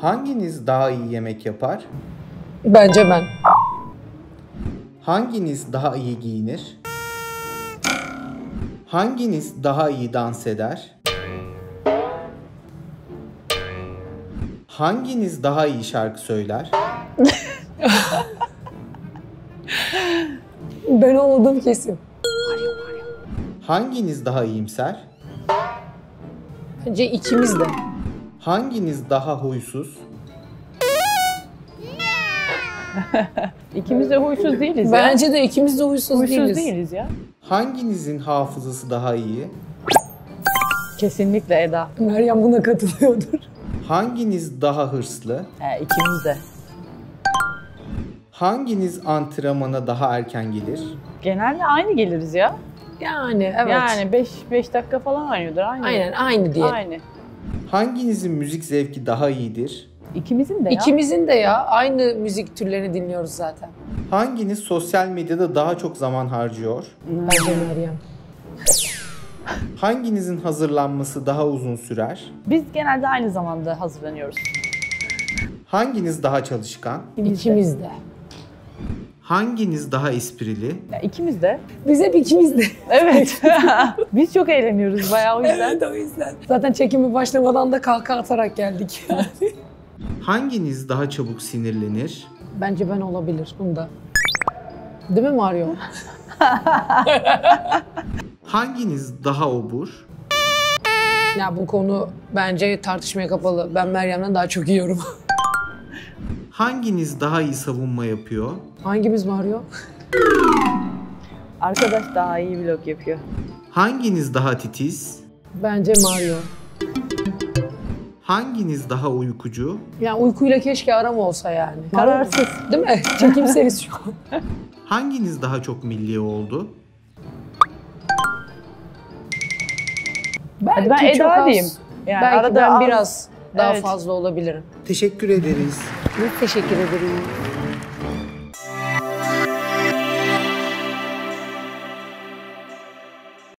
Hanginiz daha iyi yemek yapar? Bence ben. Hanginiz daha iyi giyinir? Hanginiz daha iyi dans eder? Hanginiz daha iyi şarkı söyler? Ben olmadım kesin. Hanginiz daha iyimser? Bence ikimiz de. Hanginiz daha huysuz? İkimiz de huysuz değiliz ya. Bence de ikimiz de huysuz, huysuz değiliz. değiliz ya. Hanginizin hafızası daha iyi? Kesinlikle Eda. Meryem buna katılıyordur. Hanginiz daha hırslı? He, ikimiz de. Hanginiz antrenmana daha erken gelir? Genelde aynı geliriz ya. Yani evet. Yani 5 5 dakika falan aynıdır. Aynı. Aynen aynı diye. Aynı. Hanginizin müzik zevki daha iyidir? İkimizin de ya. İkimizin de ya aynı müzik türlerini dinliyoruz zaten. Hanginiz sosyal medyada daha çok zaman harcıyor? Bence Meryem. Hanginizin hazırlanması daha uzun sürer? Biz genelde aynı zamanda hazırlanıyoruz. Hanginiz daha çalışkan? İkimiz de. Hanginiz daha esprili? Ya, ikimiz de. Biz hep ikimiz de. Evet. Biz çok eğleniyoruz bayağı o yüzden. evet o yüzden. Zaten çekimi başlamadan da kahkaha atarak geldik. Hanginiz daha çabuk sinirlenir? Bence ben olabilir bunda. Değil mi Mario? Hanginiz daha obur? Ya bu konu bence tartışmaya kapalı. Ben Meryem'den daha çok yiyorum. Hanginiz daha iyi savunma yapıyor? Hangimiz Mario? Arkadaş daha iyi vlog yapıyor. Hanginiz daha titiz? Bence Mario. Hanginiz daha uykucu? Yani uykuyla keşke aram olsa yani. Kararsız. Değil mi? Çekimseriz şu an. Hanginiz daha çok milli oldu? Ben Belki çok Eda diyeyim. Yani Belki arada ben az- biraz daha Evet. fazla olabilirim. Teşekkür ederiz. Teşekkür ederiz.